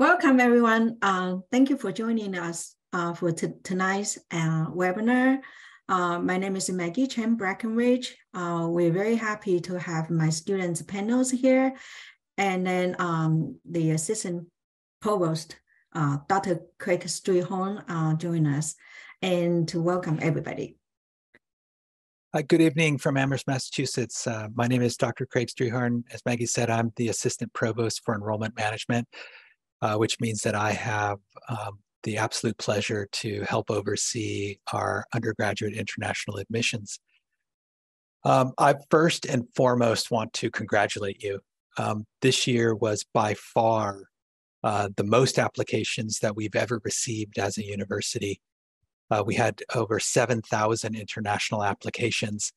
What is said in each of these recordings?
Welcome, everyone. Uh, thank you for joining us uh, for tonight's uh, webinar. Uh, my name is Maggie Chen Brackenridge. Uh, we're very happy to have my students panels here. And then um, the assistant provost, uh, Dr. Craig Strayhorn, join us and to welcome everybody. good evening from Amherst, Massachusetts. my name is Dr. Craig Strayhorn. As Maggie said, I'm the assistant provost for enrollment management uh, which means that I have um, the absolute pleasure to help oversee our undergraduate international admissions. Um, I first and foremost want to congratulate you. Um, this year was by far uh, the most applications that we've ever received as a university. Uh, we had over 7,000 international applications,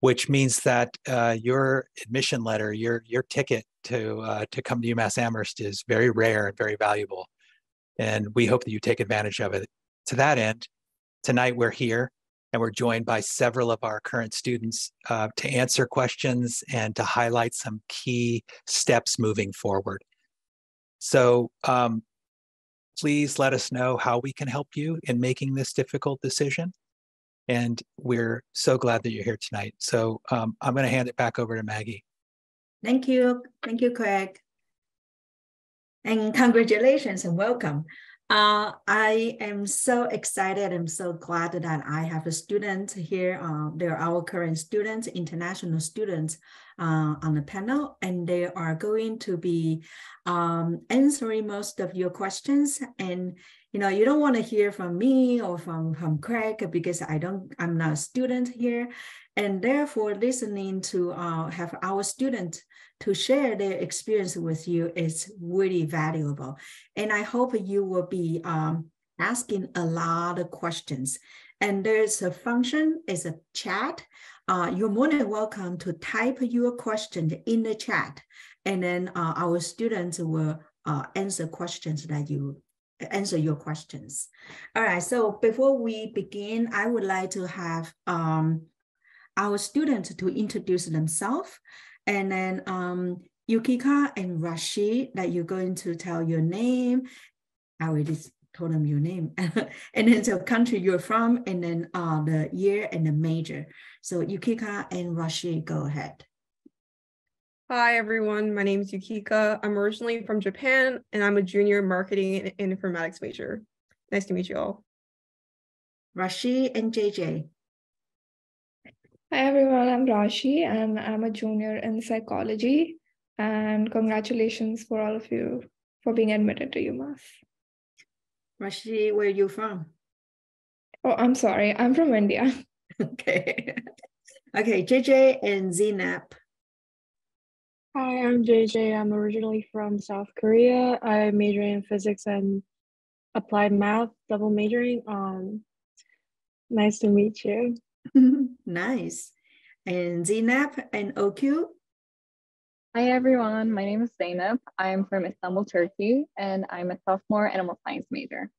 which means that uh, your admission letter, your your ticket to uh, to come to UMass Amherst is very rare and very valuable, and we hope that you take advantage of it. To that end, tonight we're here and we're joined by several of our current students uh, to answer questions and to highlight some key steps moving forward. So um, please let us know how we can help you in making this difficult decision. And we're so glad that you're here tonight. So um, I'm going to hand it back over to Maggie. Thank you. Thank you, Craig. And congratulations and welcome. Uh, I am so excited. I'm so glad that I have a student here. Uh, they're our current students, international students uh, on the panel, and they are going to be um, answering most of your questions. And you know, you don't want to hear from me or from, from Craig because I don't, I'm not a student here. And therefore listening to uh, have our student to share their experience with you is really valuable. And I hope you will be um, asking a lot of questions. And there's a function, is a chat. Uh, you're more than welcome to type your question in the chat. And then uh, our students will uh, answer questions that you answer your questions. All right, so before we begin, I would like to have um, our students to introduce themselves. And then um, Yukika and Rashid, that you're going to tell your name. I already told them your name. and then the country you're from, and then uh, the year and the major. So Yukika and Rashid, go ahead. Hi, everyone. My name is Yukika. I'm originally from Japan, and I'm a junior marketing and informatics major. Nice to meet you all. Rashid and JJ. Hi, everyone. I'm Rashi, and I'm a junior in psychology. And congratulations for all of you for being admitted to UMass. Rashi, where are you from? Oh, I'm sorry. I'm from India. okay. Okay, JJ and Zinap. Hi, I'm JJ. I'm originally from South Korea. I major in physics and applied math, double majoring. Um, nice to meet you. nice. And Zinap and Öykü. Hi everyone, my name is Zainab. I am from Istanbul, Turkey, and I'm a sophomore animal science major.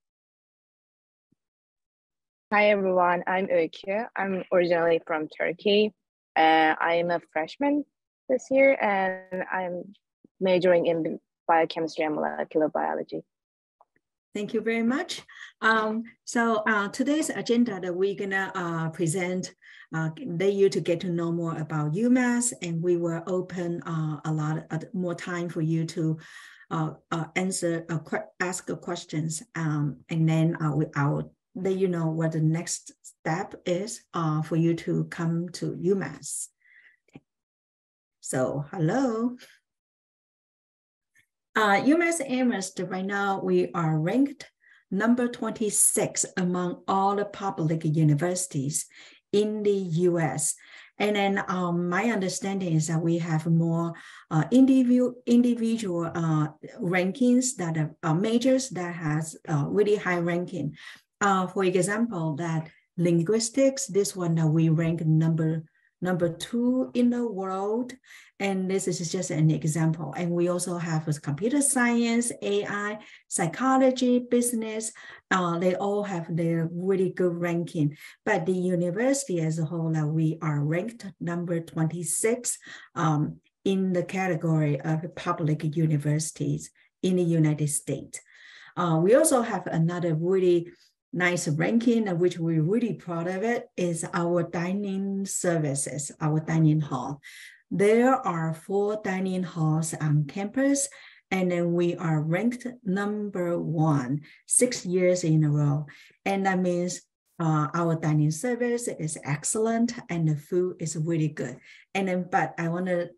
Hi everyone, I'm Öykü. I'm originally from Turkey. Uh, I am a freshman this year, and I'm majoring in biochemistry and molecular biology. Thank you very much. Um, so uh, today's agenda that we're gonna uh, present, uh, let you to get to know more about UMass, and we will open uh, a lot of, more time for you to uh, uh, answer, ask questions, um, and then I will, I will let you know what the next step is for you to come to UMass. So hello. Uh, UMass Amherst, right now we are ranked number 26 among all the public universities in the US. And then um, my understanding is that we have more uh, individual, individual uh, rankings that are uh, majors that has uh, really high ranking. Uh, for example, that linguistics, this one that we rank number number two in the world. And this is just an example. And we also have computer science, AI, psychology, business. Uh, they all have their really good ranking. But the university as a whole, uh, we are ranked number 26 um, in the category of public universities in the United States. Uh, we also have another really nice ranking, which we're really proud of it, is our dining services, our dining hall. There are four dining halls on campus, and then we are ranked number one six years in a row. And that means uh, our dining service is excellent and the food is really good. And then, but I want to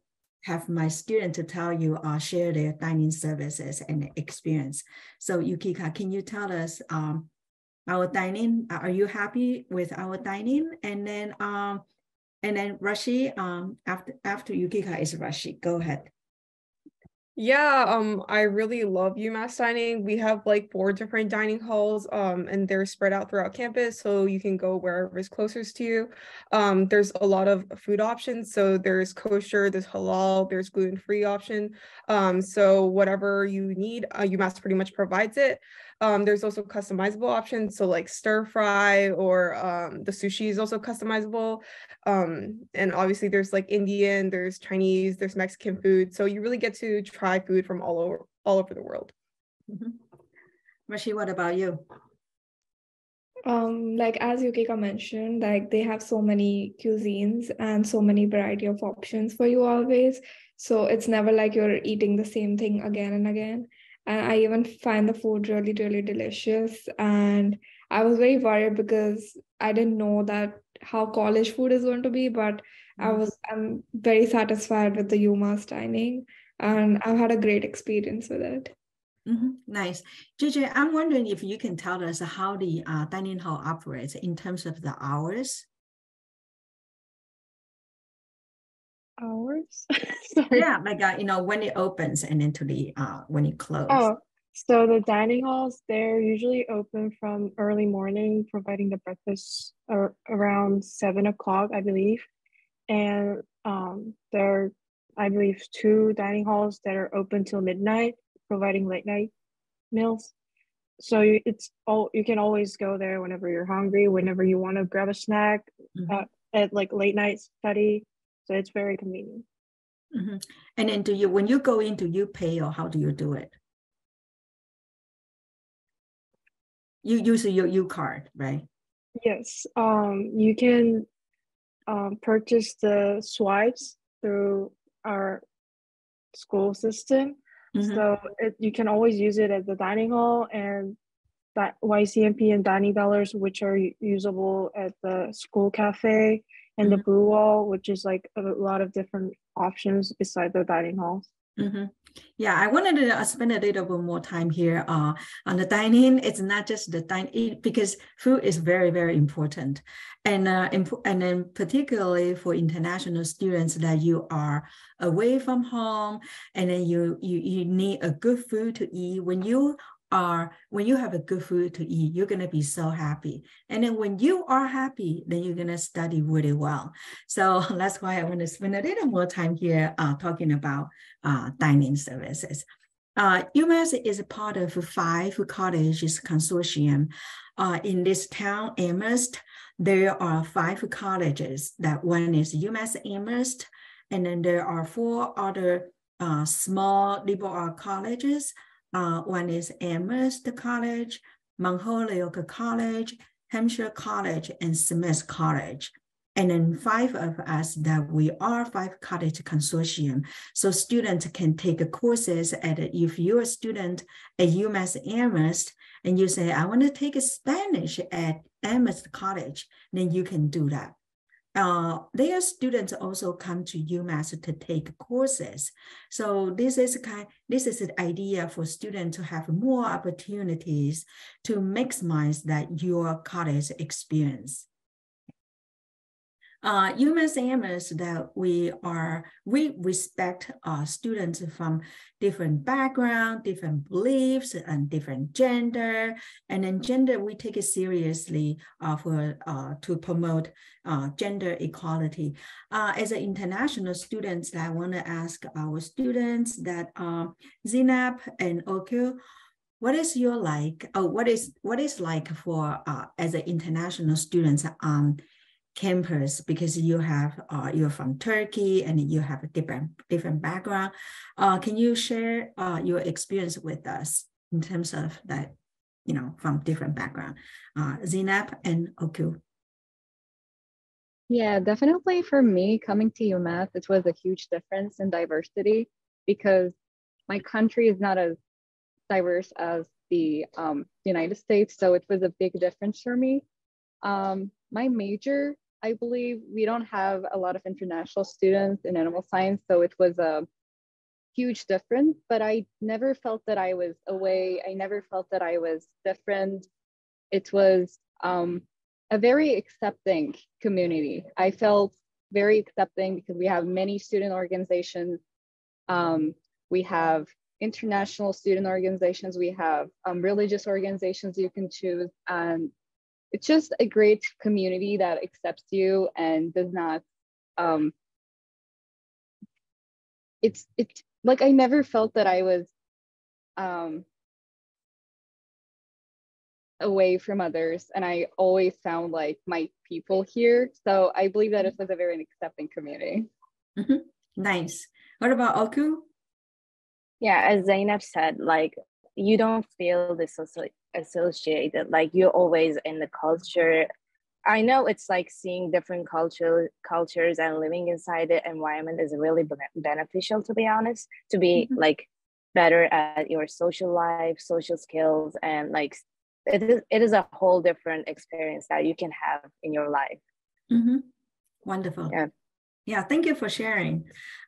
have my student to tell you, uh, share their dining services and experience. So Yukika, can you tell us um, our dining? Are you happy with our dining? And then, um, and then Rashi, um, after after Yukika is Rashi. Go ahead. Yeah, um, I really love UMass dining. We have like four different dining halls, um, and they're spread out throughout campus, so you can go wherever is closest to you. Um, there's a lot of food options. So there's kosher, there's halal, there's gluten-free option. Um, so whatever you need, uh, UMass pretty much provides it. Um, there's also customizable options. So like stir fry or um, the sushi is also customizable. Um, and obviously there's like Indian, there's Chinese, there's Mexican food. So you really get to try food from all over all over the world. Mm-hmm. Rashi, what about you? Um, like as Yukika mentioned, like they have so many cuisines and so many variety of options for you always. So it's never like you're eating the same thing again and again and I even find the food really, really delicious. And I was very worried because I didn't know that how college food is going to be, but mm-hmm. I was I'm very satisfied with the UMass dining, and I've had a great experience with it. Mm-hmm. Nice, JJ. I'm wondering if you can tell us how the uh, dining hall operates in terms of the hours. Hours. yeah, like uh, you know when it opens and into the uh when it closes. Oh, so the dining halls they're usually open from early morning, providing the breakfast ar- around seven o'clock, I believe, and um there are, I believe two dining halls that are open till midnight, providing late night meals. So you, it's all you can always go there whenever you're hungry, whenever you want to grab a snack mm-hmm. uh, at like late night study so it's very convenient. Mm-hmm. And then do you, when you go in, do you pay or how do you do it? You use your U card, right? Yes. Um, you can um, purchase the swipes through our school system. Mm-hmm. So it, you can always use it at the dining hall and that YCMP and dining dollars, which are usable at the school cafe and the mm-hmm. blue wall, which is like a lot of different options beside the dining halls. Mm-hmm. Yeah, I wanted to uh, spend a little bit more time here uh, on the dining. It's not just the dining because food is very, very important, and uh, imp- and then particularly for international students that you are away from home, and then you you you need a good food to eat. When you are when you have a good food to eat, you're going to be so happy. And then when you are happy, then you're going to study really well. So that's why I want to spend a little more time here uh, talking about uh, dining services. Uh, UMass is a part of five colleges consortium. Uh, in this town, Amherst, there are five colleges. That one is UMass Amherst, and then there are four other uh, small liberal arts colleges uh, one is Amherst College, Mount Holyoke College, Hampshire College, and Smith College. And then five of us that we are five college consortium. So students can take courses at, if you're a student at UMass Amherst and you say, I want to take Spanish at Amherst College, then you can do that uh, their students also come to UMass to take courses. So this is kind, this is an idea for students to have more opportunities to maximize that your college experience uh, UMass Amherst that we are, we respect uh, students from different background, different beliefs, and different gender. And then gender, we take it seriously uh, for uh, to promote uh, gender equality. Uh, as an international students, I want to ask our students that uh, Zinab and Okyo, what is your like? Oh, what is what is like for uh, as an international students um, campus because you have uh, you're from Turkey and you have a different different background. Uh, can you share uh, your experience with us in terms of that, you know, from different background, uh, Zainab and Öykü? Yeah, definitely for me, coming to UMass, it was a huge difference in diversity because my country is not as diverse as the um, United States. So it was a big difference for me. Um, my major, I believe we don't have a lot of international students in animal science. So it was a huge difference, but I never felt that I was away. I never felt that I was different. It was um, a very accepting community. I felt very accepting because we have many student organizations. Um, we have international student organizations. We have um, religious organizations you can choose. And it's just a great community that accepts you and does not, um, it's, it's like I never felt that I was um, away from others and i always found like my people here. So i believe that it was a very accepting community. Mm-hmm. nice. What about Öykü yeah as zainab said like you don't feel associated like you're always in the culture i know it's like seeing different culture cultures and living inside the environment is really beneficial to be honest to be mm-hmm. like better at your social life social skills and like it is it is a whole different experience that you can have in your life mm-hmm. wonderful yeah yeah, thank you for sharing.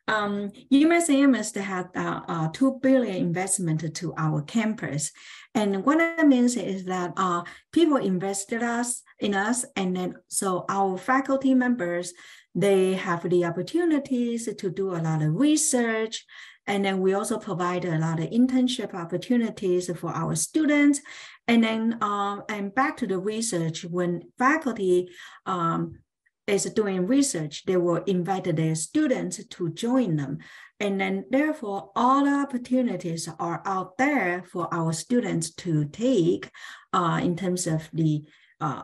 Um, UMass Amherst had uh, uh, two billion investment to our campus, and what that means is that uh, people invested us in us, and then so our faculty members they have the opportunities to do a lot of research, and then we also provide a lot of internship opportunities for our students. And then, um, and back to the research, when faculty um, is doing research, they will invite their students to join them. And then therefore, all the opportunities are out there for our students to take uh, in terms of the uh,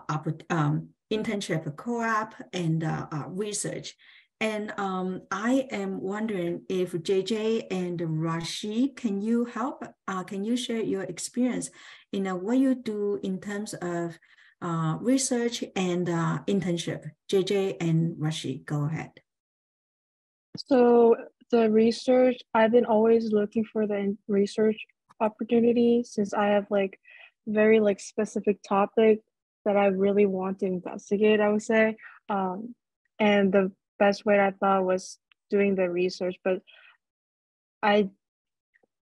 um, internship co-op and uh, uh research. And um, I am wondering if JJ and Rashi, can you help? Uh, can you share your experience in uh, what you do in terms of uh, research and uh, internship? JJ and Rashi, go ahead. So the research, I've been always looking for the research opportunity since I have like very like specific topic that I really want to investigate, I would say. Um, and the best way I thought was doing the research, but I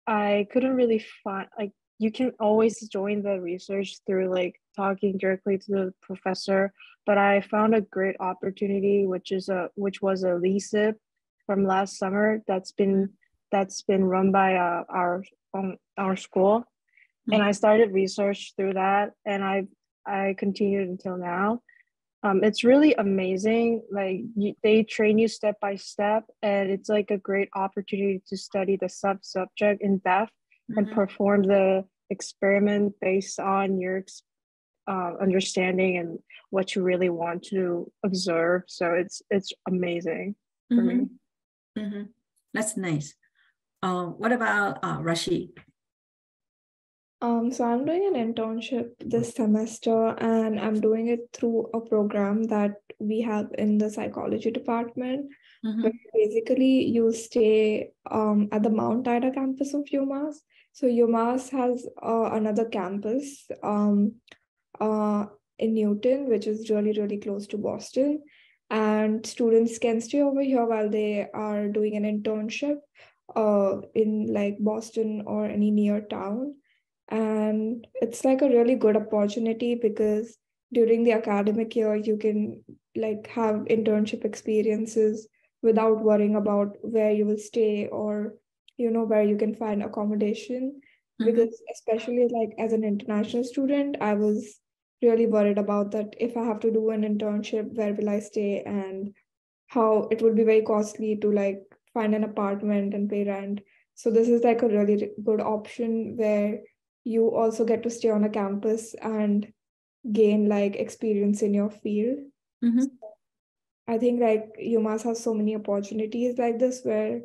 I couldn't really find like you can always join the research through like talking directly to the professor, but I found a great opportunity which is a which was a LESIP from last summer that's been that's been run by uh, our um, our school. Mm-hmm. and I started research through that and I I continued until now. Um, it's really amazing like you, they train you step by step and it's like a great opportunity to study the sub subject in depth mm-hmm. and perform the experiment based on your uh, understanding and what you really want to observe so it's it's amazing for mm-hmm. me mm-hmm. that's nice uh, what about uh, Rashid? Um, so I'm doing an internship this semester and I'm doing it through a program that we have in the psychology department. Mm-hmm. But basically you stay um, at the Mount Ida campus of UMass. So UMass has uh, another campus um, uh, in Newton, which is really, really close to Boston. And students can stay over here while they are doing an internship uh, in like Boston or any near town and it's like a really good opportunity because during the academic year you can like have internship experiences without worrying about where you will stay or you know where you can find accommodation mm-hmm. because especially like as an international student i was really worried about that if i have to do an internship where will i stay and how it would be very costly to like find an apartment and pay rent so this is like a really good option where you also get to stay on a campus and gain like experience in your field. Mm-hmm. I think like UMass has so many opportunities like this where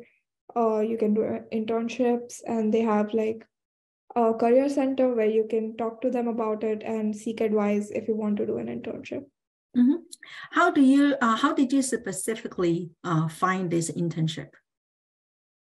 uh, you can do internships and they have like a career center where you can talk to them about it and seek advice if you want to do an internship. Mm-hmm. How do you? Uh, how did you specifically uh, find this internship?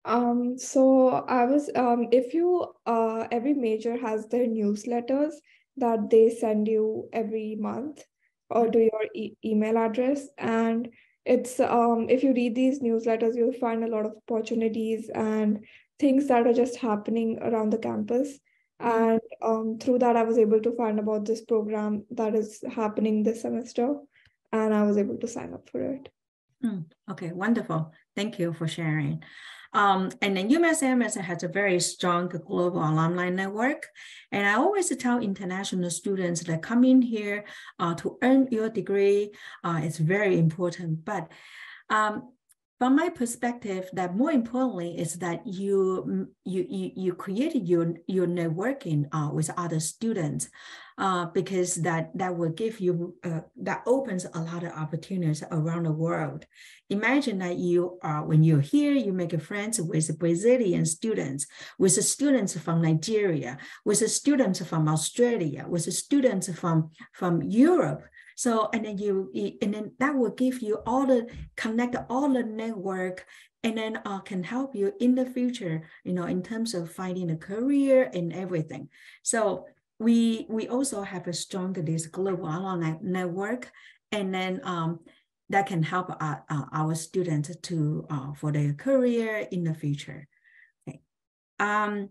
Um, so I was um, if you uh, every major has their newsletters that they send you every month or to your e- email address and it's um if you read these newsletters you'll find a lot of opportunities and things that are just happening around the campus. And um, through that i was able to find about this program that is happening this semester and i was able to sign up for it. Mm, okay wonderful. Thank you for sharing um, and then UMass Amherst has a very strong global alumni network. And I always tell international students that come in here uh, to earn your degree uh, is very important. But um, from my perspective that more importantly is that you you you, you created your your networking uh, with other students uh, because that that will give you uh, that opens a lot of opportunities around the world. Imagine that you are when you're here you make friends with brazilian students with students from nigeria with students from australia with students from from europe so, and then you, and then that will give you all the, connect all the network and then uh, can help you in the future, you know, in terms of finding a career and everything. So we, we also have a strong this global alumni network and then um, that can help uh, uh, our students to, uh, for their career in the future. Okay. Um,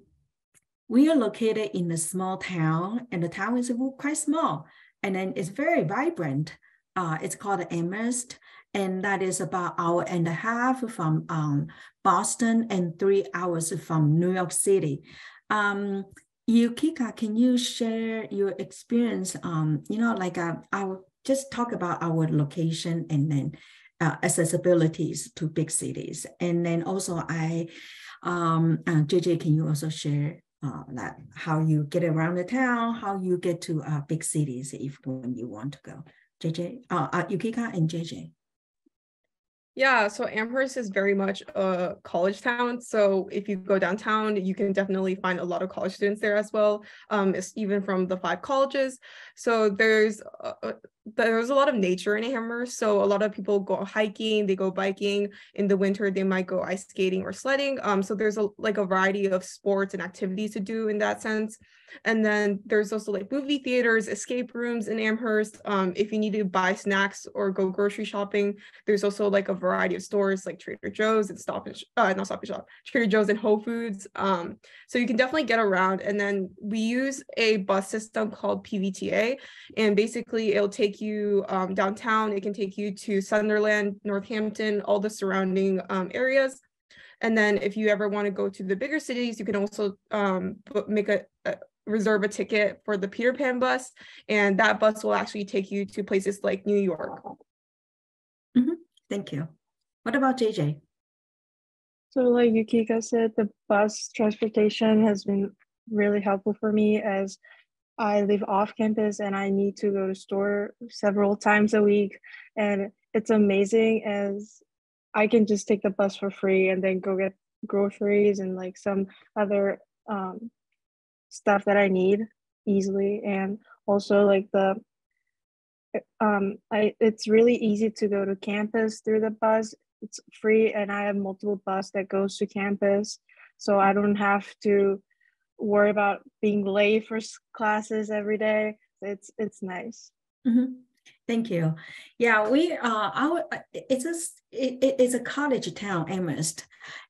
we are located in a small town and the town is quite small and then it's very vibrant. Uh, it's called Amherst, and that is about hour and a half from um, Boston and three hours from New York City. Um, Yukika, can you share your experience? Um, you know, like uh, I will just talk about our location and then uh, accessibilities to big cities, and then also I, um, uh, JJ, can you also share uh, that how you get around the town, how you get to uh, big cities if when you want to go. JJ, uh, uh, Yukika and JJ. Yeah, so Amherst is very much a college town. So if you go downtown, you can definitely find a lot of college students there as well. Um, even from the five colleges. So there's uh, uh there's a lot of nature in Amherst. So a lot of people go hiking, they go biking. In the winter, they might go ice skating or sledding. Um, so there's a like a variety of sports and activities to do in that sense. And then there's also like movie theaters, escape rooms in Amherst. Um, if you need to buy snacks or go grocery shopping, there's also like a variety of stores like Trader Joe's and Stop and uh, not Stop and Shop, Trader Joe's and Whole Foods. Um, so you can definitely get around. And then we use a bus system called PVTA, and basically it'll take you um, downtown. It can take you to Sunderland, Northampton, all the surrounding um, areas. And then if you ever want to go to the bigger cities, you can also um, make a, a, reserve a ticket for the Peter Pan bus, and that bus will actually take you to places like New York. Mm-hmm. Thank you. What about JJ? So, like Yukika said, the bus transportation has been really helpful for me as I live off campus and I need to go to store several times a week. And it's amazing as I can just take the bus for free and then go get groceries and like some other um, stuff that I need easily. And also like the um I it's really easy to go to campus through the bus. It's free and I have multiple bus that goes to campus. So I don't have to worry about being late for classes every day. It's it's nice. Mm-hmm. Thank you. Yeah, we uh our it's a it, it's a college town, Amherst,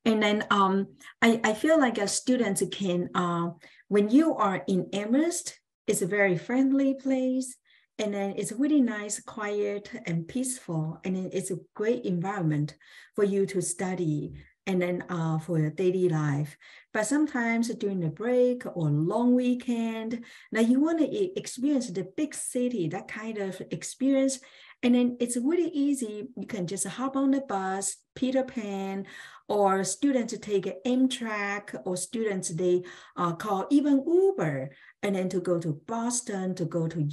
and then um I I feel like as students can uh when you are in Amherst, it's a very friendly place. And then it's really nice, quiet, and peaceful. And it's a great environment for you to study and then uh, for your daily life. But sometimes during the break or long weekend, now you want to experience the big city, that kind of experience. And then it's really easy. You can just hop on the bus, Peter Pan, or students take Amtrak, or students they uh, call even Uber, and then to go to Boston, to go to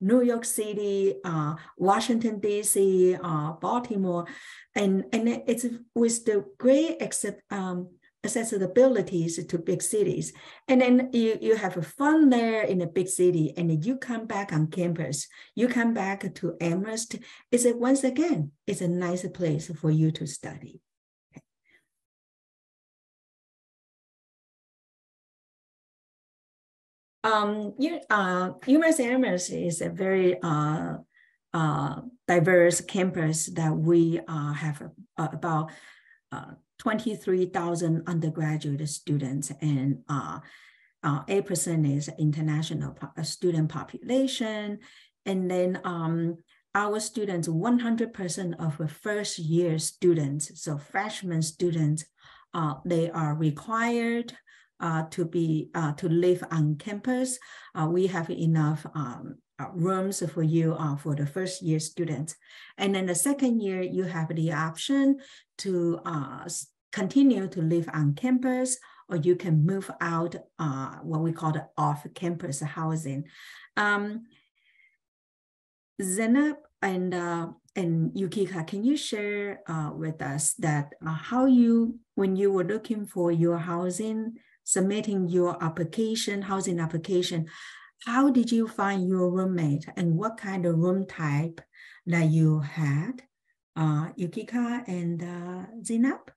New York City, uh, Washington D.C., uh, Baltimore, and and it's with the great um, accessibilities to big cities. And then you, you have fun there in a big city and you come back on campus, you come back to Amherst. It's a, once again, it's a nice place for you to study. Um, you, uh, UMass Amherst is a very uh, uh, diverse campus that we uh, have about uh, 23,000 undergraduate students and uh, uh, 8% is international student population. And then um, our students, 100% of the first year students, so freshman students, uh, they are required uh, to be uh, to live on campus. Uh, we have enough um, uh, rooms for you uh, for the first year students. And then the second year, you have the option to uh, continue to live on campus or you can move out what we call the off-campus housing. Um, Zenab and and Yukika, can you share uh, with us that uh, how you, when you were looking for your housing, submitting your application, housing application, how did you find your roommate and what kind of room type that you had? Uh, Yukika and uh, Zenab?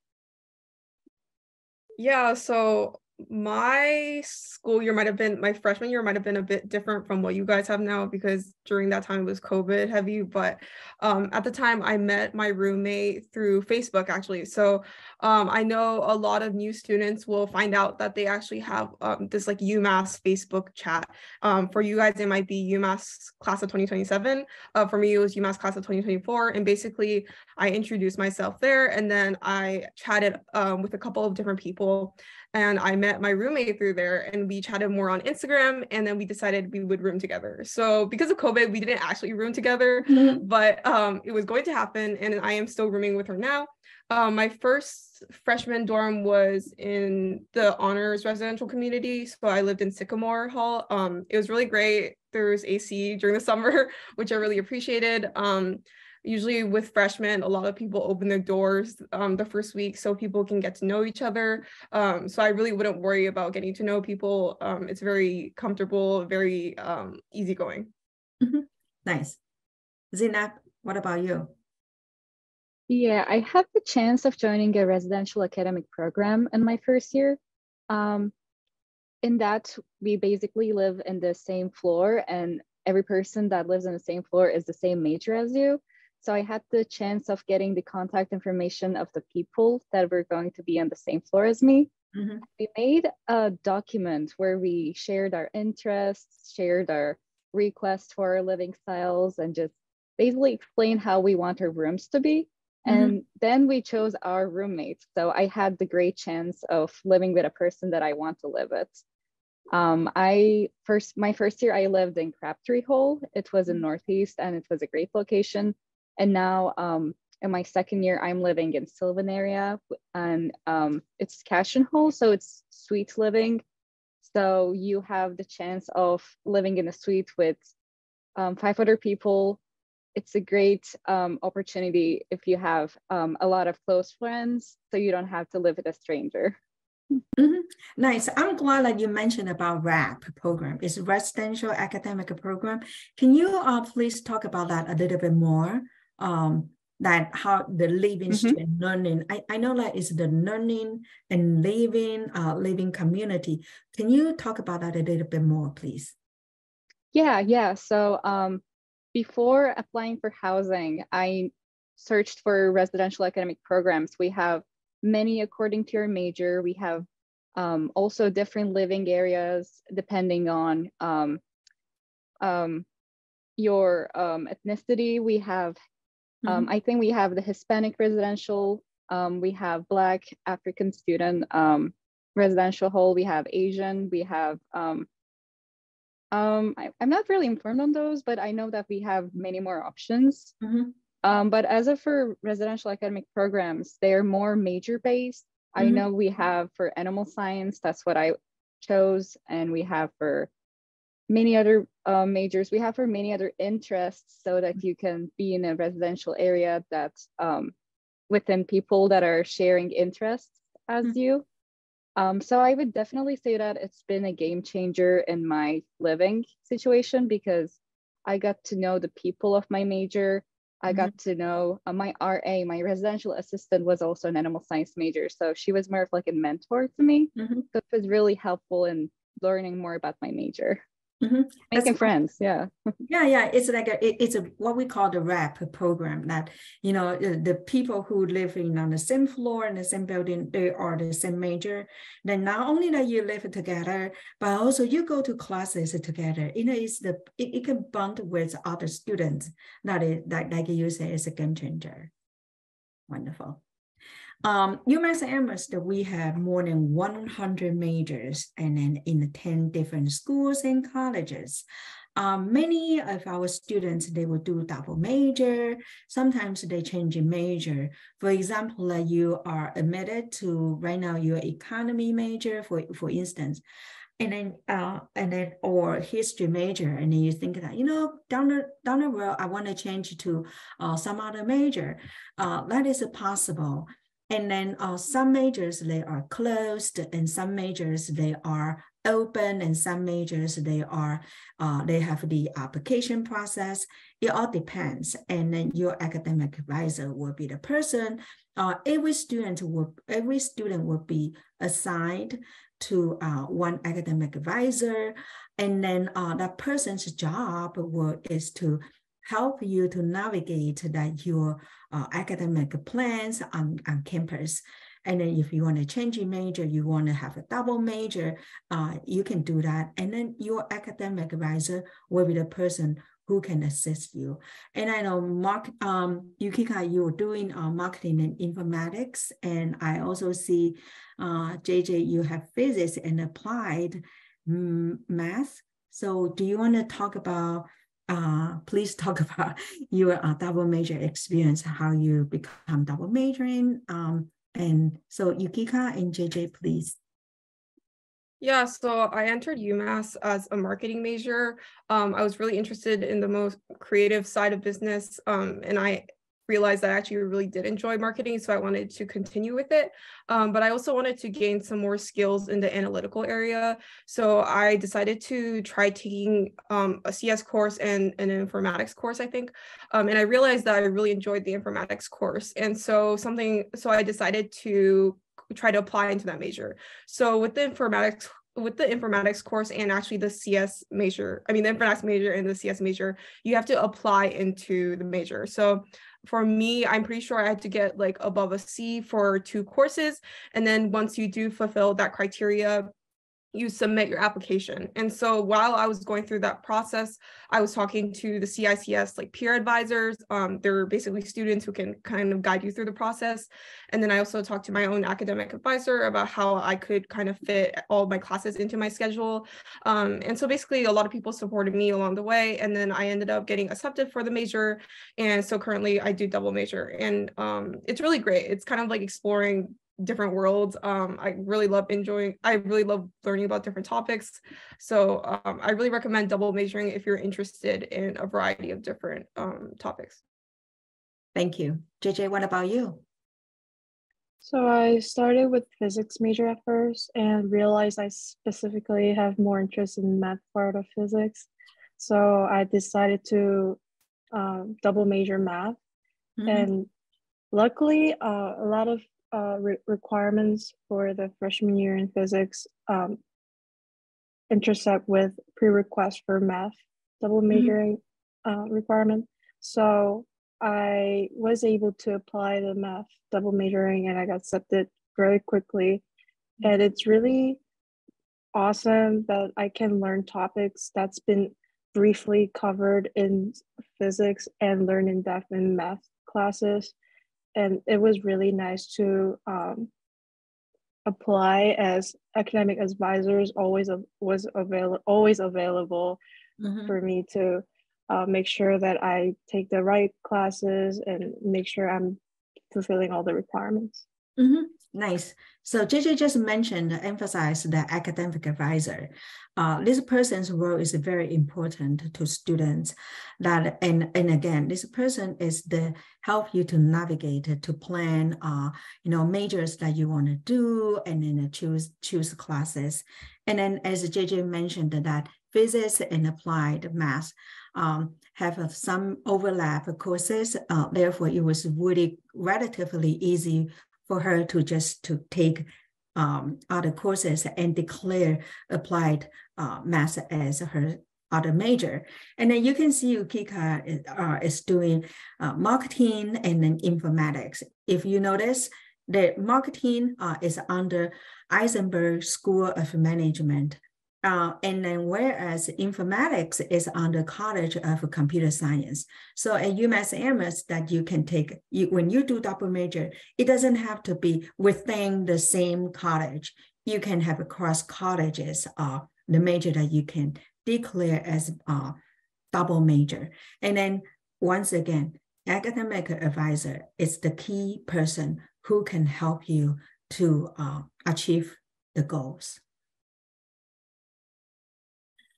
Yeah, so my school year might have been my freshman year might have been a bit different from what you guys have now because during that time it was covid heavy but um, at the time i met my roommate through facebook actually. So um, i know a lot of new students will find out that they actually have um, this like umass facebook chat. Um, for you guys it might be umass class of 2027 uh, for me it was umass class of 2024 and basically i introduced myself there and then i chatted um, with a couple of different people and I met my roommate through there and we chatted more on Instagram and then we decided we would room together. So because of COVID, we didn't actually room together, mm-hmm. but um, it was going to happen and I am still rooming with her now. Um, my first freshman dorm was in the honors residential community. So I lived in Sycamore Hall. Um, it was really great. There was AC during the summer, which I really appreciated. Usually with freshmen, a lot of people open their doors um, the first week so people can get to know each other. Um, so I really wouldn't worry about getting to know people. Um, it's very comfortable, very um, easygoing. Mm-hmm. Nice. Zenab, what about you? Yeah, I had the chance of joining a residential academic program in my first year. Um, in that, we basically live in the same floor, and every person that lives in the same floor is the same major as you. So I had the chance of getting the contact information of the people that were going to be on the same floor as me. Mm-hmm. We made a document where we shared our interests, shared our requests for our living styles, and just basically explained how we want our rooms to be. Mm-hmm. And then we chose our roommates. So I had the great chance of living with a person that I want to live with. Um, I first my first year I lived in Crabtree Hall. It was in mm-hmm. Northeast and it was a great location. And now um, in my second year, I'm living in Sylvan area and um, it's Cashin Hall, so it's suite living. So you have the chance of living in a suite with um, five other people. It's a great um, opportunity if you have um, a lot of close friends, so you don't have to live with a stranger. Mm-hmm. Nice. I'm glad that you mentioned about RAP program. It's residential academic program. Can you uh, please talk about that a little bit more? Um, that how the living mm-hmm. student learning. I, I know that is the learning and living uh, living community. Can you talk about that a little bit more, please? Yeah, yeah. So um, before applying for housing, I searched for residential academic programs. We have many according to your major. We have um, also different living areas depending on um, um, your um, ethnicity. We have um, mm-hmm. I think we have the Hispanic residential, um, we have Black African student um, residential hall, we have Asian, we have, um, um, I, am not really informed on those, but I know that we have many more options. Mm-hmm. Um, but as of for residential academic programs, they are more major based. Mm-hmm. I know we have for animal science, that's what I chose, and we have for many other uh, majors. We have for many other interests so that you can be in a residential area that's um, within people that are sharing interests as mm-hmm. you. Um, so I would definitely say that it's been a game changer in my living situation because I got to know the people of my major. I mm-hmm. got to know uh, my RA, my residential assistant was also an animal science major. So she was more of like a mentor to me. Mm-hmm. So it was really helpful in learning more about my major. Mm-hmm. Making That's, friends, yeah. yeah, yeah. It's like a, it, it's a what we call the RAP program. That you know uh, the people who live in on the same floor in the same building, they are the same major. Then not only that you live together, but also you go to classes together. You know, it's the it, it can bond with other students. That is that like you say, is a game changer. Wonderful. Um, UMass Amherst, we have more than 100 majors and then in 10 different schools and colleges. Um, many of our students, they will do double major. Sometimes they change a major. For example, uh, you are admitted to right now your economy major, for, for instance, and then uh, and then or history major, and then you think that you know down the down the road I want to change to uh, some other major. Uh, that is possible. And then uh, some majors, they are closed and some majors, they are open and some majors, they are, uh, they have the application process. It all depends. And then your academic advisor will be the person. Uh, every student will, every student will be assigned to uh, one academic advisor. And then uh, that person's job will, is to help you to navigate that your uh, academic plans on, on campus. And then if you want to change your major, you want to have a double major, uh, you can do that. And then your academic advisor will be the person who can assist you. And I know Mark, um, Yukika, you're doing uh, marketing and informatics. And I also see uh, JJ, you have physics and applied mm, math. So do you want to talk about uh, please talk about your uh, double major experience, how you become double majoring. Um, and so Yukika and JJ, please. Yeah, so I entered UMass as a marketing major. Um, I was really interested in the most creative side of business, um, and I realized that I actually really did enjoy marketing, so I wanted to continue with it. Um, but I also wanted to gain some more skills in the analytical area. So I decided to try taking um, a CS course and, and, an informatics course, I think. Um, and I realized that I really enjoyed the informatics course. And so something, so I decided to try to apply into that major. So with the informatics with the informatics course and actually the CS major, I mean the informatics major and the CS major, you have to apply into the major. So for me, I'm pretty sure I had to get like above a C for two courses. And then once you do fulfill that criteria, you submit your application. And so while I was going through that process, I was talking to the CICS like peer advisors. Um, they're basically students who can kind of guide you through the process. And then I also talked to my own academic advisor about how I could kind of fit all my classes into my schedule. Um, and so basically a lot of people supported me along the way. And then I ended up getting accepted for the major. And so currently I do double major and um, it's really great. It's kind of like exploring different worlds. Um, I really love enjoying, I really love learning about different topics. So um, I really recommend double majoring if you're interested in a variety of different um, topics. Thank you. JJ, what about you? So I started with physics major at first and realized I specifically have more interest in math part of physics. So I decided to um, double major math. Mm-hmm. And luckily, uh, a lot of uh, re- requirements for the freshman year in physics um, intersect with pre-request for math double mm-hmm. majoring mm-hmm. uh, requirement. So I was able to apply the math double majoring and I got accepted very quickly. And it's really awesome that I can learn topics that's been briefly covered in physics and learn in depth in math classes and it was really nice to um, apply as academic advisors always was available always available mm-hmm. for me to uh, make sure that I take the right classes and make sure I'm fulfilling all the requirements. Mm-hmm. Nice. So JJ just mentioned, emphasized the academic advisor. Uh, this person's role is very important to students. That and and again, this person is the help you to navigate to plan, uh, you know, majors that you want to do, and then choose choose classes. And then, as JJ mentioned, that physics and applied math um, have some overlap courses. Uh, therefore, it was really relatively easy for her to just to take um, other courses and declare applied uh, math as her other major. And then you can see Yukika is, uh, is doing uh, marketing and then informatics. If you notice, the marketing uh, is under Isenberg School of Management. Uh, and then whereas informatics is under College of Computer Science. So at UMass Amherst that you can take, you, when you do double major, it doesn't have to be within the same college. You can have across colleges, uh, the major that you can declare as uh, double major. And then once again, academic advisor is the key person who can help you to uh, achieve the goals.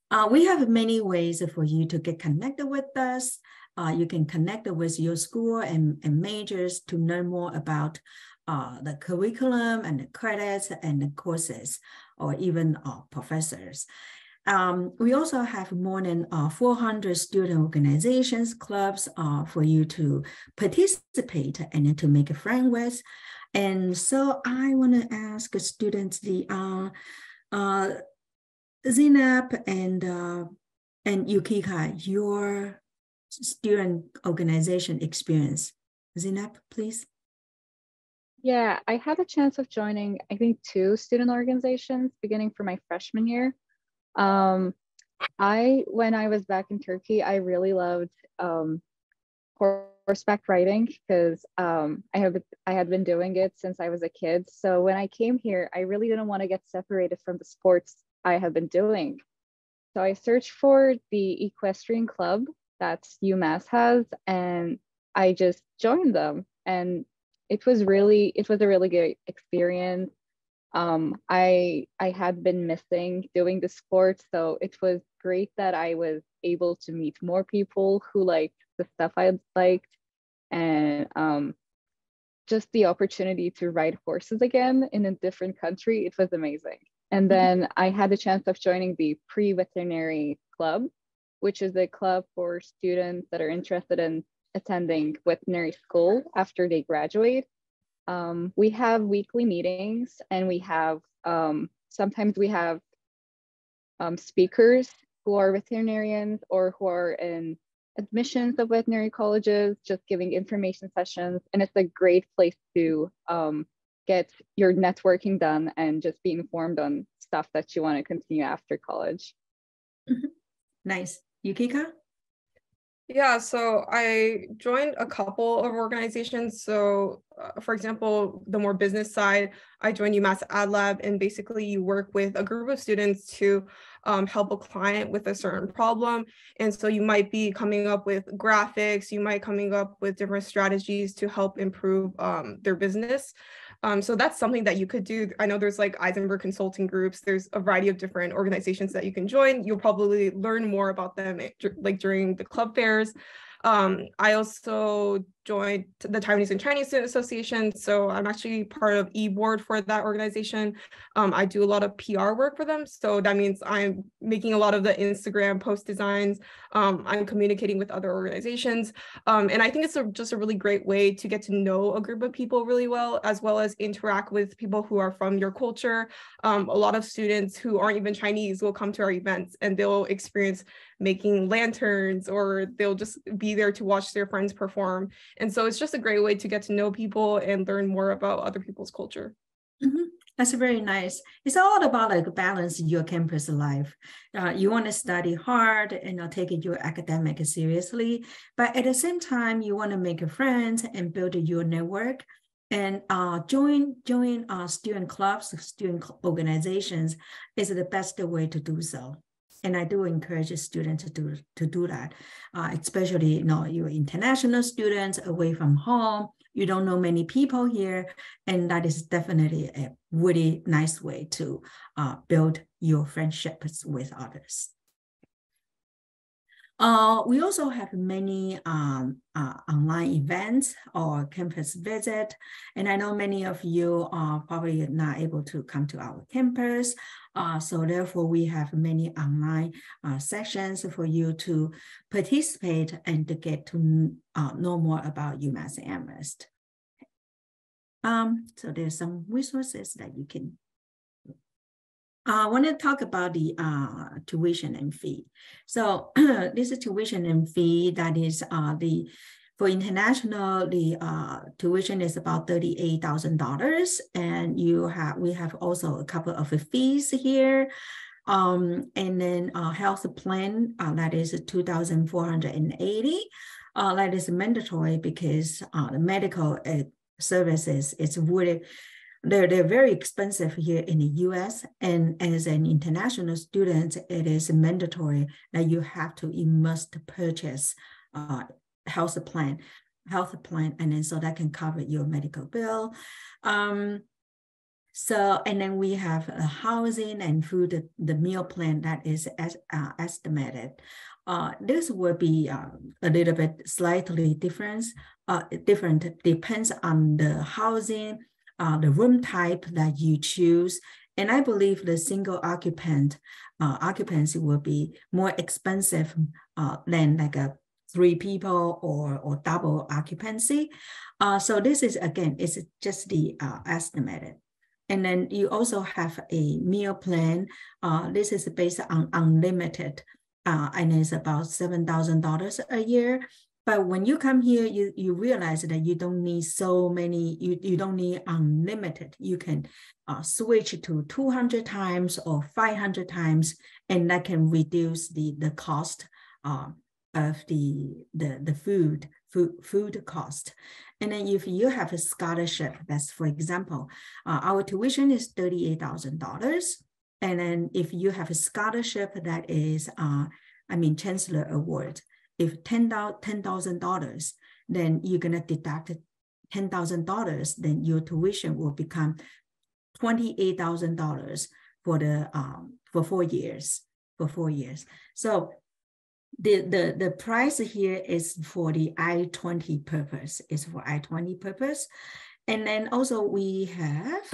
Uh, we have many ways for you to get connected with us. Uh, you can connect with your school and, and majors to learn more about uh, the curriculum and the credits and the courses, or even uh, professors. Um, we also have more than uh, 400 student organizations, clubs uh, for you to participate and to make a friend with. And so I want to ask students the Zinab and uh, and Yukika, your student organization experience. Zinab, please. Yeah, I had a chance of joining, I think, two student organizations beginning for my freshman year. Um, I, when I was back in Turkey, I really loved um, horseback riding because um, I have I had been doing it since I was a kid. So when I came here, I really didn't want to get separated from the sports I have been doing. So I searched for the equestrian club that UMass has, and I just joined them. And it was really, it was a really good experience. Um, I I had been missing doing the sport, so it was great that I was able to meet more people who liked the stuff I liked, and um, just the opportunity to ride horses again in a different country. It was amazing. And mm-hmm. then I had the chance of joining the pre veterinary club, which is a club for students that are interested in attending veterinary school after they graduate. Um, we have weekly meetings and we have um, sometimes we have um, speakers who are veterinarians or who are in admissions of veterinary colleges, just giving information sessions. And it's a great place to um, get your networking done and just be informed on stuff that you want to continue after college. Mm-hmm. Nice. Yukika? Yeah, so I joined a couple of organizations. So, uh, for example, the more business side, I joined UMass Ad Lab, and basically you work with a group of students to um, help a client with a certain problem. And so you might be coming up with graphics, you might coming up with different strategies to help improve um, their business. Um, so that's something that you could do. I know there's like Isenberg consulting groups. There's a variety of different organizations that you can join. You'll probably learn more about them eh, like during the club fairs. Um, I also joined the Taiwanese and Chinese Student Association. So I'm actually part of e-board for that organization. Um, I do a lot of PR work for them. So that means I'm making a lot of the Instagram post designs. Um, I'm communicating with other organizations. Um, and I think it's a, just a really great way to get to know a group of people really well, as well as interact with people who are from your culture. Um, a lot of students who aren't even Chinese will come to our events and they'll experience making lanterns or they'll just be there to watch their friends perform and so it's just a great way to get to know people and learn more about other people's culture. Mm-hmm. That's very nice. It's all about like balance your campus life. Uh, you want to study hard and not take your academic seriously, but at the same time, you want to make friends and build your network and uh, join join uh, student clubs, student organizations is the best way to do so. And I do encourage students to do, to do that, uh, especially you know, your international students away from home, you don't know many people here, and that is definitely a really nice way to uh, build your friendships with others. Uh, we also have many um, uh, online events or campus visit. And I know many of you are probably not able to come to our campus. Uh, so therefore we have many online uh, sessions for you to participate and to get to uh, know more about UMass Amherst. Um, so there's some resources that you can I want to talk about the uh, tuition and fee. So this is tuition and fee that is uh, the for international the uh, tuition is about thirty eight thousand dollars, and you have we have also a couple of fees here. Um, and then uh, health plan uh, that is two thousand four hundred and eighty. Uh, that is mandatory because uh, the medical uh, services is really they're, they're very expensive here in the US. And as an international student, it is mandatory that you have to, you must purchase uh, health plan, health plan, and then so that can cover your medical bill. Um, so, and then we have a housing and food, the meal plan that is as, uh, estimated. Uh, this will be uh, a little bit slightly different, uh, different depends on the housing uh, the room type that you choose. And I believe the single occupant uh, occupancy will be more expensive uh, than like a three people or, or double occupancy. Uh, so this is, again, it's just the uh, estimated. And then you also have a meal plan. Uh, this is based on unlimited, uh, and it's about $7,000 a year. But when you come here, you, you realize that you don't need so many, you, you don't need unlimited. You can uh, switch to 200 times or 500 times, and that can reduce the, the cost uh, of the, the, the food, food, food cost. And then if you have a scholarship, that's for example, uh, our tuition is $38,000. And then if you have a scholarship that is, uh, I mean, Chancellor Award, if $10,000, then you're going to deduct $10,000, then your tuition will become $28,000 for the um, for four years, for four years. So the, the, the price here is for the I-20 purpose, is for I-20 purpose. And then also we have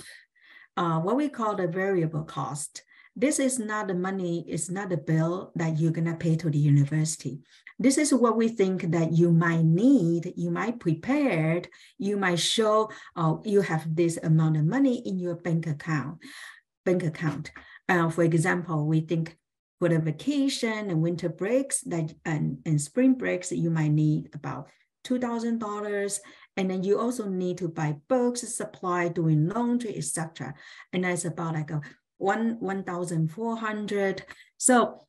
uh, what we call the variable cost. This is not the money, it's not the bill that you're gonna pay to the university. This is what we think that you might need, you might prepared, you might show uh, you have this amount of money in your bank account. Bank account. Uh, for example, we think for the vacation and winter breaks that and, and spring breaks, you might need about $2,000. And then you also need to buy books, supply, doing laundry, etc. And that's about like a one 1,400. So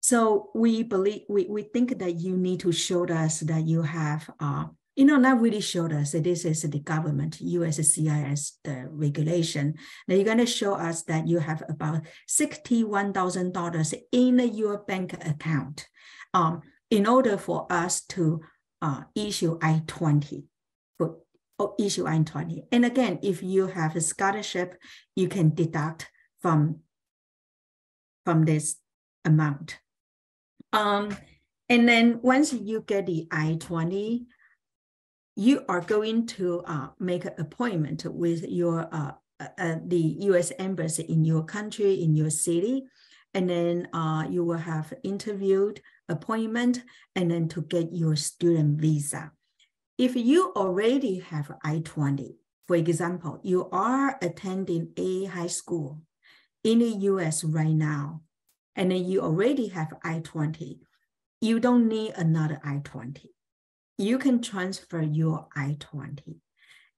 so we believe we, we think that you need to show us that you have uh, you know, not really showed us that this is the government, USCIS, the regulation. Now you're going to show us that you have about $61,000 in your bank account um, in order for us to uh, issue I-20, for issue I-20. And again, if you have a scholarship, you can deduct from, from this amount. Um, and then once you get the I-20, you are going to uh, make an appointment with your uh, uh, uh the U.S. embassy in your country, in your city, and then uh, you will have interviewed appointment, and then to get your student visa. If you already have I-20, for example, you are attending a high school in the US right now, and you already have I-20, you don't need another I-20. You can transfer your I-20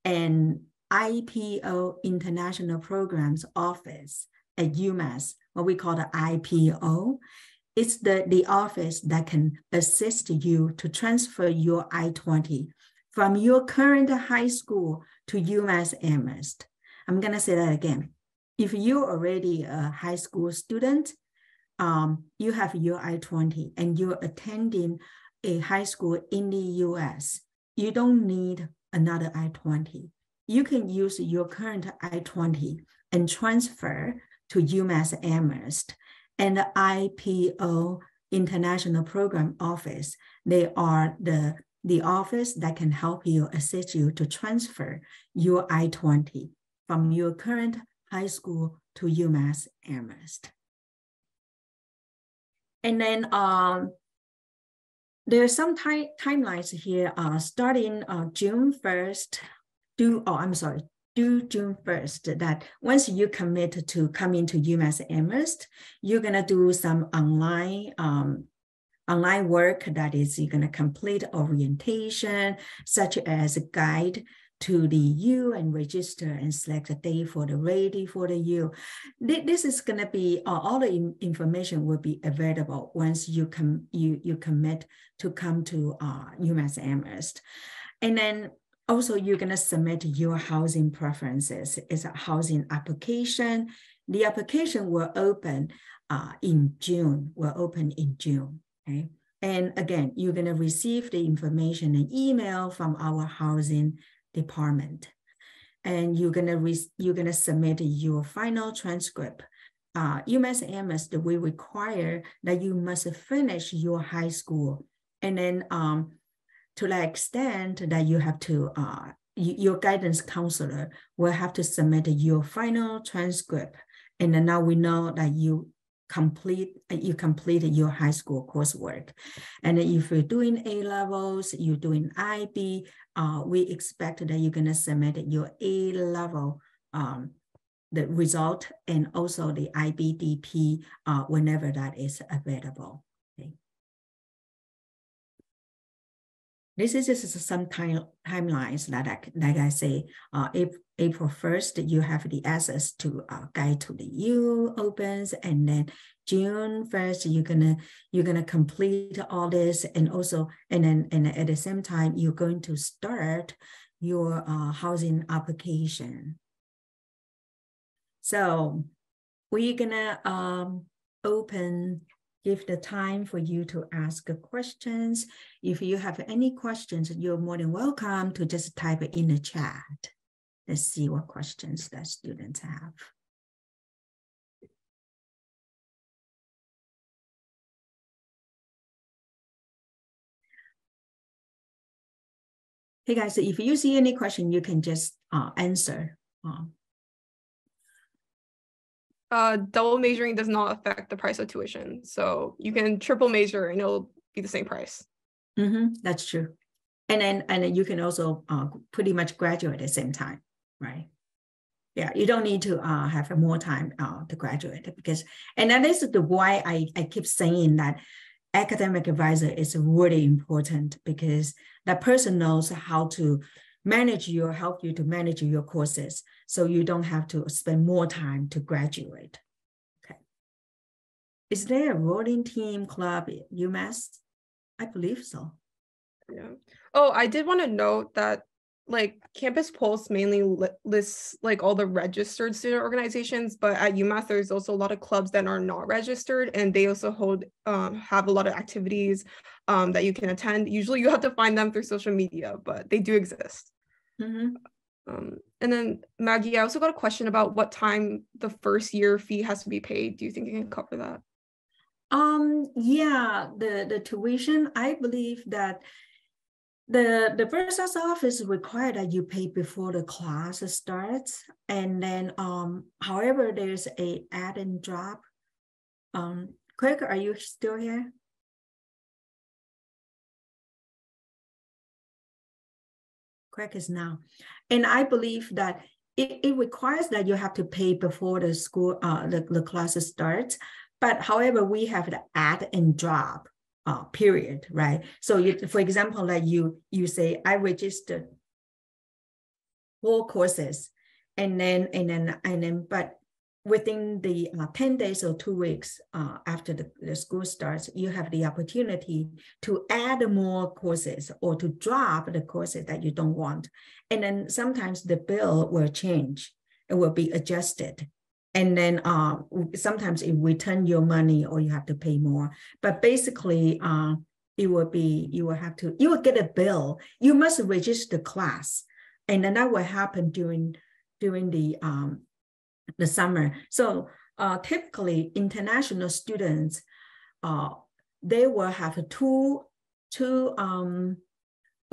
and IPO International Programs Office at UMass, what we call the IPO, it's the, the office that can assist you to transfer your I-20 from your current high school to UMass Amherst. I'm gonna say that again. If you're already a high school student, um, you have your I-20 and you're attending a high school in the US, you don't need another I-20. You can use your current I-20 and transfer to UMass Amherst and the IPO International Program Office. They are the, the office that can help you, assist you to transfer your I-20 from your current high school to UMass Amherst. And then um, there are some time, timelines here uh, starting uh, June 1st, do, oh, I'm sorry, due June 1st that once you commit to coming to UMass Amherst, you're gonna do some online um, online work that is you're gonna complete orientation, such as a guide to the U and register and select a day for the ready for the U. This is going to be uh, all the information will be available once you com you you commit to come to uh, UMass Amherst, and then also you're going to submit your housing preferences. It's a housing application. The application will open uh, in June. Will open in June. Okay. And again, you're going to receive the information and email from our housing department. And you're gonna re- you're gonna submit your final transcript. Uh, UMass Amherst, we require that you must finish your high school, and then um, to that extent that you have to uh, your guidance counselor will have to submit your final transcript, and then now we know that you complete you completed your high school coursework and if you're doing a levels you're doing ib uh, we expect that you're going to submit your a level um, the result and also the ibdp uh, whenever that is available okay. this is just some time timelines that I, like I say, uh, if April 1st, you have the access to uh, guide to the U opens, and then June 1st, you're gonna you're gonna complete all this, and also and then and at the same time, you're going to start your uh, housing application. So we're gonna um, open give the time for you to ask questions. If you have any questions, you're more than welcome to just type in the chat. Let's see what questions that students have. Hey guys, if you see any question, you can just uh, answer. Uh, uh, double majoring does not affect the price of tuition. So you can triple major and it'll be the same price. Mm-hmm, that's true. And then and then you can also uh, pretty much graduate at the same time right? Yeah, you don't need to uh, have more time uh, to graduate because, and that is the why I, I keep saying that academic advisor is really important because that person knows how to manage your help you to manage your courses. So you don't have to spend more time to graduate. Okay. Is there a rolling team club at umass i believe so. Yeah. Oh i did want to note that like campus pulse mainly li- lists like all the registered student organizations but at umass there's also a lot of clubs that are not registered and they also hold um, have a lot of activities um, that you can attend. Usually you have to find them through social media but they do exist. Mm-hmm. um, and then maggie i also got a question about what time the first year fee has to be paid. Do you think you can cover that? Um yeah the the tuition i believe that the the bursar's office require that you pay before the class starts. And then um however there's a add and drop. Um quick are you still here? Quick is now. And i believe that it, it requires that you have to pay before the school uh the, the class starts. But however we have the add and drop uh, period, right? So you, for example, like you, you say, I registered four courses and then, and then, and then, but within the uh, 10 days or two weeks uh, after the, the school starts, you have the opportunity to add more courses or to drop the courses that you don't want. And then sometimes the bill will change. It will be adjusted and then uh, sometimes it return your money or you have to pay more. But basically, uh, it will be, you will have to, you will get a bill. You must register the class. And then that will happen during, during the, um, the summer. So uh, typically international students, uh, they will have two, two um,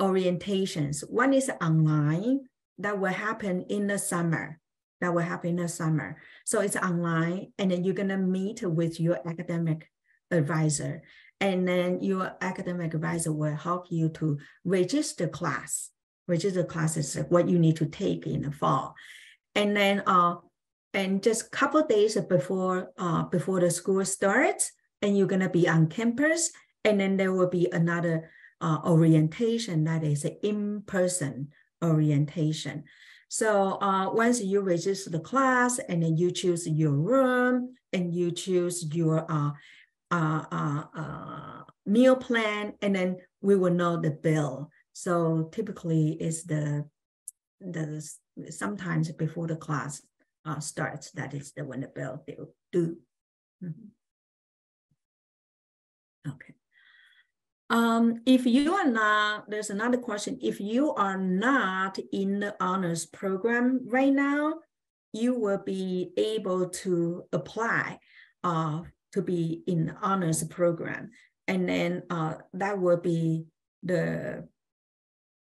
orientations. One is online that will happen in the summer. That will happen in the summer. So it's online, and then you're gonna meet with your academic advisor, and then your academic advisor will help you to register class. Register classes what you need to take in the fall, and then uh, and just a couple days before uh before the school starts, and you're gonna be on campus, and then there will be another uh, orientation that is in-person orientation. So uh, once you register the class and then you choose your room and you choose your uh, uh, uh, uh, meal plan, and then we will know the bill. So typically is the, the sometimes before the class uh, starts, that is the when the bill due. Mm -hmm. Okay. Um, if you are not, there's another question. If you are not in the honors program right now, you will be able to apply uh, to be in the honors program. And then uh, that will be the,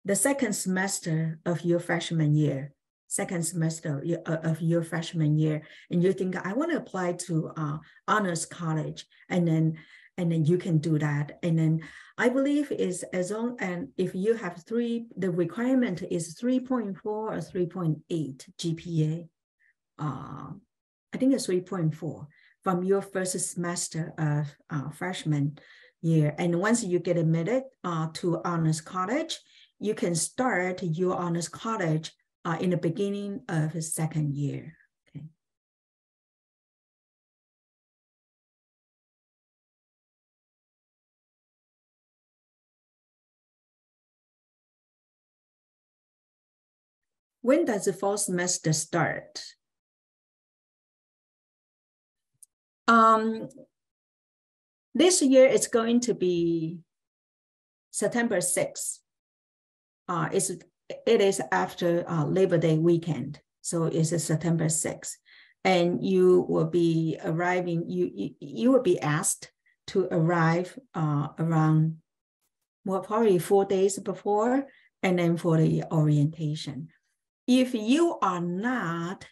the second semester of your freshman year, second semester of your freshman year. And you think, I want to apply to uh, honors college. And then and then you can do that. And then I believe is as long and if you have three, the requirement is 3.4 or 3.8 GPA. Uh, I think it's 3.4 from your first semester of uh, freshman year. And once you get admitted uh, to honors college, you can start your honors college uh, in the beginning of second year. When does the fall semester start? Um, this year it's going to be September 6th. Uh, it's, it is after uh, Labor Day weekend. So it's September 6th. And you will be arriving, you, you, you will be asked to arrive uh, around, well, probably four days before, and then for the orientation if you are not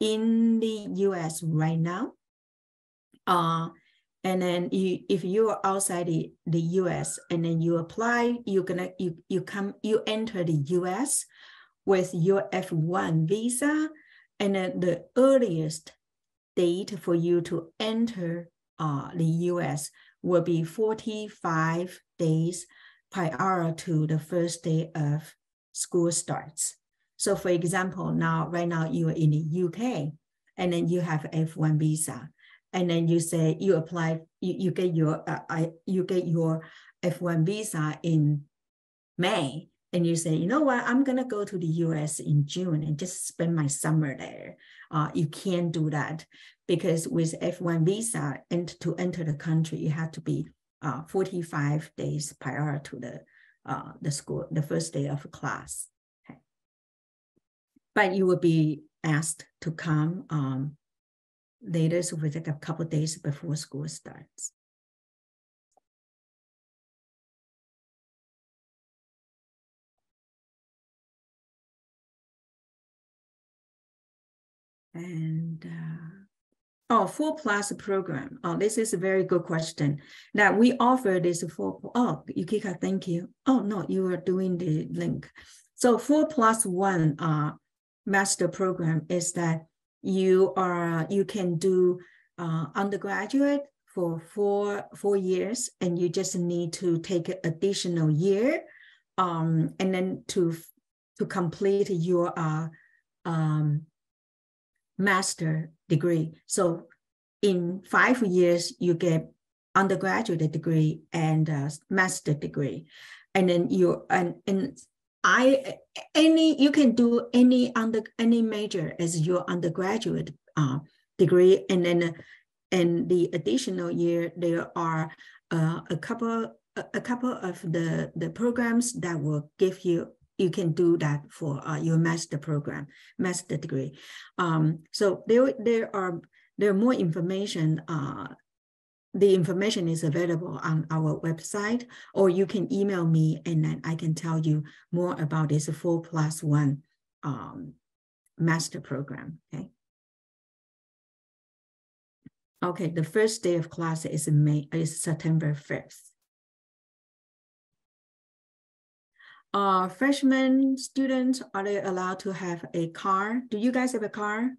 in the US right now, uh, and then you, if you are outside the, the US and then you apply, you're gonna you you come you enter the US with your F1 visa, and then the earliest date for you to enter uh, the US will be 45 days prior to the first day of school starts. So for example, now, right now you are in the UK and then you have F1 visa. And then you say you apply, you, you get your uh, I, you get your F1 visa in May, and you say, you know what, I'm gonna go to the US in June and just spend my summer there. Uh, you can't do that because with F1 visa and to enter the country, you have to be uh, 45 days prior to the uh, the school, the first day of class but you will be asked to come um, later, so like a couple days before school starts. And uh, oh, four plus program. Oh, this is a very good question. That we offer this four. Oh, Yukika, thank you. Oh no, you are doing the link. So four plus one uh, master program is that you are you can do uh, undergraduate for four four years and you just need to take an additional year um, and then to to complete your uh, um, master degree. So in five years you get undergraduate degree and master degree. And then you and, and I any you can do any under any major as your undergraduate uh, degree, and then and the additional year there are uh, a couple a, couple of the, the programs that will give you you can do that for uh, your master program, master degree. Um, so there, there are there are more information. Uh, the information is available on our website, or you can email me, and then I can tell you more about this four plus one um, master program. Okay. Okay, the first day of class is May is September 5th. Uh, freshman students, are they allowed to have a car? Do you guys have a car?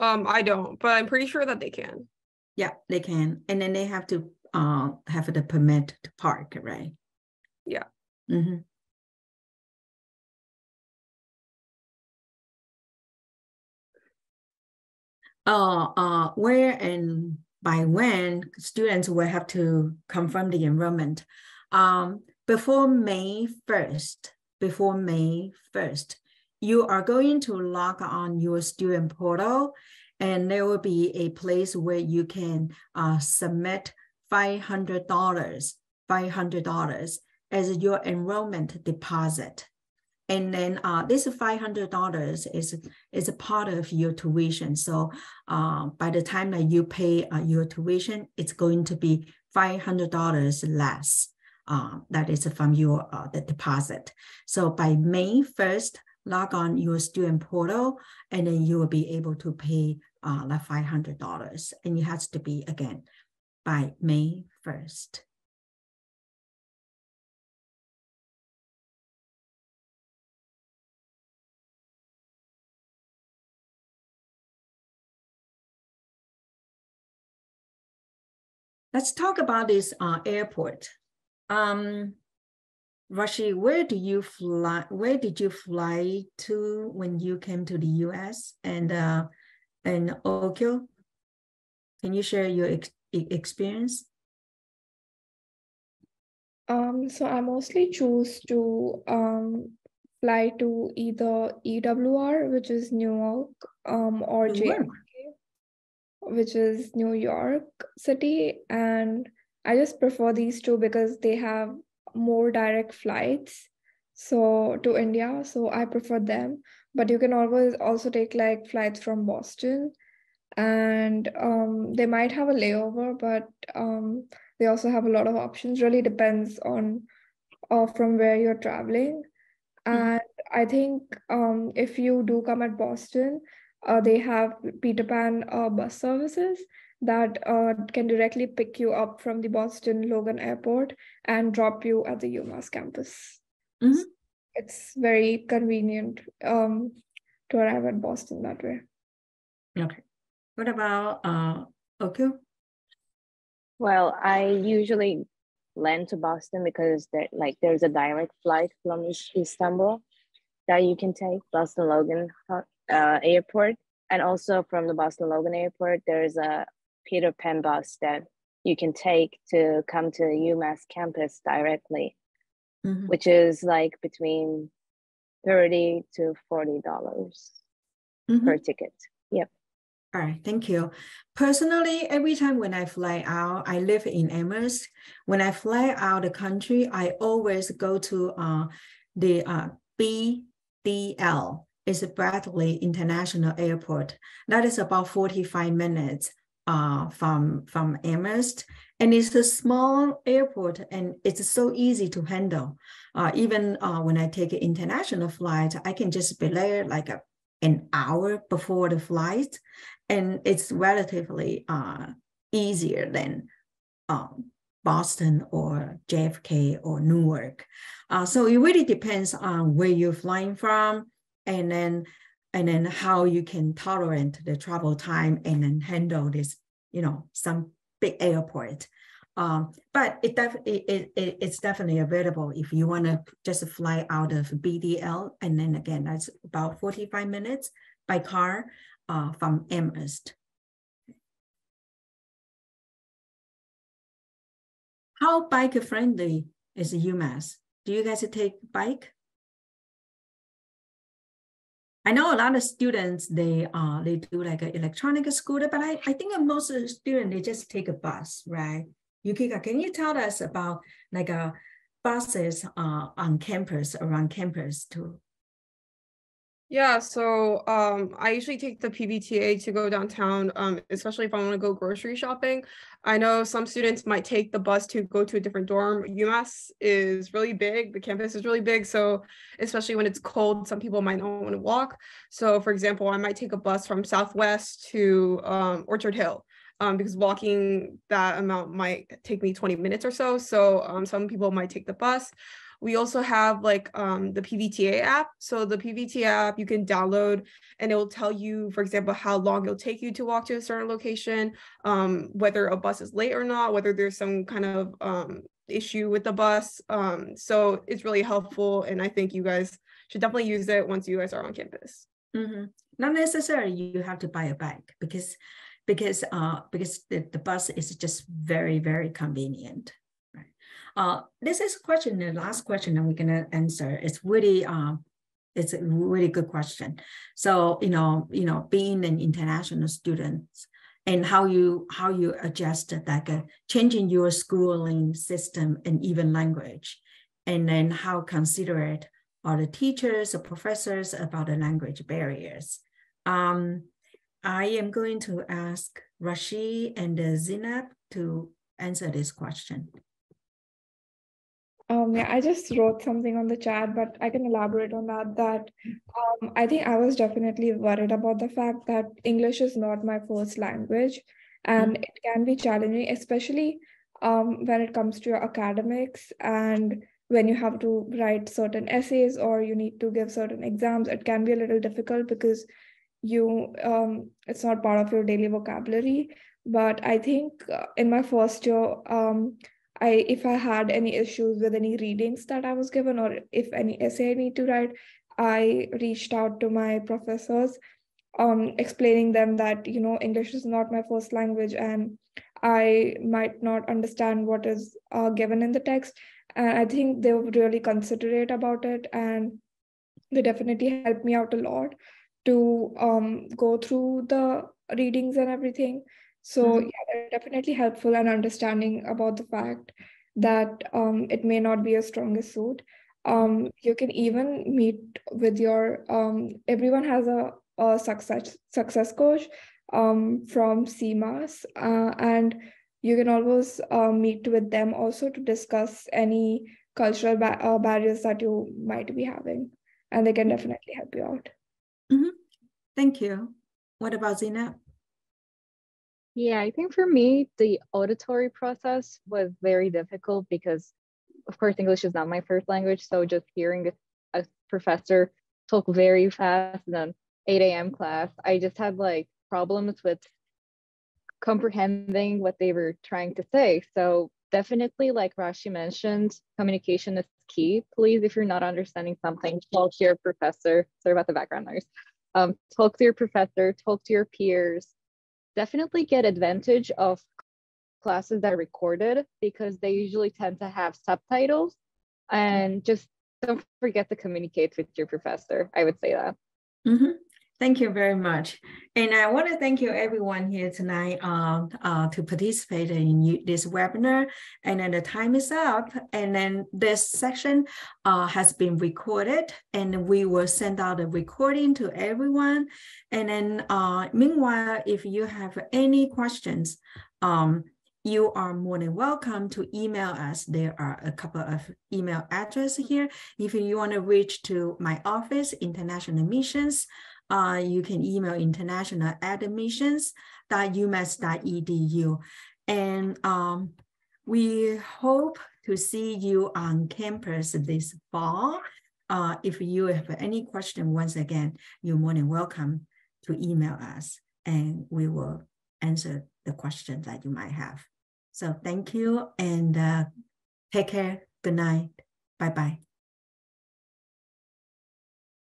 Um, I don't, but I'm pretty sure that they can. Yeah, they can. And then they have to uh, have the permit to park, right? Yeah. Mm-hmm. Uh, uh, where and by when students will have to confirm the enrollment. Um, before May 1st, before May 1st, you are going to log on your student portal and there will be a place where you can uh, submit $500, $500 as your enrollment deposit. And then uh, this $500 is, is a part of your tuition. So uh, by the time that you pay uh, your tuition, it's going to be $500 less. Uh, that is from your uh, the deposit. So by May 1st, log on your student portal, and then you will be able to pay uh, like $500. And it has to be, again, by May 1st. Let's talk about this uh, airport. Um, Rashi, where do you fly? Where did you fly to when you came to the U.S. and uh, and Öykü? Can you share your ex experience? Um, so I mostly choose to um fly to either EWR, which is New York, um, or JFK, which is New York City, and I just prefer these two because they have more direct flights so to India. So I prefer them. But you can always also take like flights from Boston and um, they might have a layover, but um, they also have a lot of options. Really depends on uh, from where you're traveling. Mm-hmm. And I think um, if you do come at Boston, uh, they have Peter Pan uh, bus services that uh, can directly pick you up from the Boston Logan Airport and drop you at the UMass campus. Mm-hmm. It's very convenient um, to arrive at Boston that way. Okay. What about uh, Öykü? Well, I usually land to Boston because there, like there's a direct flight from Istanbul that you can take Boston Logan uh, Airport, and also from the Boston Logan Airport, there's a Peter Pan bus that you can take to come to UMass campus directly, mm-hmm. which is like between 30 to 40 dollars mm-hmm. per ticket. Yep. All right, thank you. Personally, every time when I fly out, I live in Amherst. When I fly out the country, I always go to uh, the uh, BDL, it's Bradley International Airport. That is about 45 minutes uh, from, from Amherst. And it's a small airport and it's so easy to handle. Uh, even uh, when I take an international flight, I can just be there like a, an hour before the flight. And it's relatively uh, easier than um, Boston or JFK or Newark. Uh, so it really depends on where you're flying from and then and then how you can tolerate the travel time and then handle this, you know, some big airport. Um, but it, def- it, it, it's definitely available if you want to just fly out of BDL. And then again, that's about 45 minutes by car uh, from Amherst. How bike friendly is UMass? Do you guys take bike? I know a lot of students they uh they do like an electronic scooter, but I, I think most of the students they just take a bus, right? Yukika, can you tell us about like uh, buses uh, on campus, around campus too? Yeah, so um, I usually take the PVTA to go downtown, um, especially if I want to go grocery shopping. I know some students might take the bus to go to a different dorm. UMass is really big, the campus is really big. So, especially when it's cold, some people might not want to walk. So, for example, I might take a bus from Southwest to um, Orchard Hill. Um, because walking that amount might take me 20 minutes or so. So um, some people might take the bus. We also have like um, the PVTA app. So the PVTA app you can download and it will tell you, for example, how long it'll take you to walk to a certain location, um, whether a bus is late or not, whether there's some kind of um, issue with the bus. Um, so it's really helpful. And I think you guys should definitely use it once you guys are on campus. Mm-hmm. Not necessarily you have to buy a bag because because uh because the, the bus is just very very convenient uh, this is question, the last question I'm going to answer. It's really, um, it's a really good question. So, you know, you know, being an international student and how you how you adjust like uh, changing your schooling system and even language, and then how considerate are the teachers or professors about the language barriers. Um, I am going to ask Rashi and Zinab to answer this question. Um, yeah, I just wrote something on the chat, but I can elaborate on that. That um, I think I was definitely worried about the fact that English is not my first language, and mm-hmm. it can be challenging, especially um, when it comes to your academics and when you have to write certain essays or you need to give certain exams. It can be a little difficult because you um, it's not part of your daily vocabulary. But I think uh, in my first year, um, I if I had any issues with any readings that I was given or if any essay I need to write, I reached out to my professors, um, explaining them that you know English is not my first language and I might not understand what is uh, given in the text. And I think they were really considerate about it, and they definitely helped me out a lot to um, go through the readings and everything. So mm-hmm. yeah, they're definitely helpful and understanding about the fact that um, it may not be a strongest suit. Um, you can even meet with your um, everyone has a, a success success coach um, from CMAS, uh, and you can always uh, meet with them also to discuss any cultural ba- uh, barriers that you might be having, and they can definitely help you out. Mm-hmm. Thank you. What about Zina? Yeah, I think for me, the auditory process was very difficult because, of course, English is not my first language. So just hearing a, a professor talk very fast in an 8 a.m. class, I just had like problems with comprehending what they were trying to say. So definitely, like Rashi mentioned, communication is key. Please, if you're not understanding something, talk to your professor. Sorry about the background noise. Um, talk to your professor, talk to your peers, definitely get advantage of classes that are recorded because they usually tend to have subtitles and just don't forget to communicate with your professor i would say that mm-hmm. Thank you very much. And I want to thank you everyone here tonight uh, uh, to participate in this webinar. And then the time is up. And then this section uh, has been recorded and we will send out a recording to everyone. And then uh, meanwhile, if you have any questions, um, you are more than welcome to email us. There are a couple of email addresses here. If you want to reach to my office, International Missions, uh, you can email international admissions.umass.edu. And um, we hope to see you on campus this fall. Uh, if you have any question, once again, you're more than welcome to email us and we will answer the questions that you might have. So thank you and uh, take care. Good night. Bye-bye.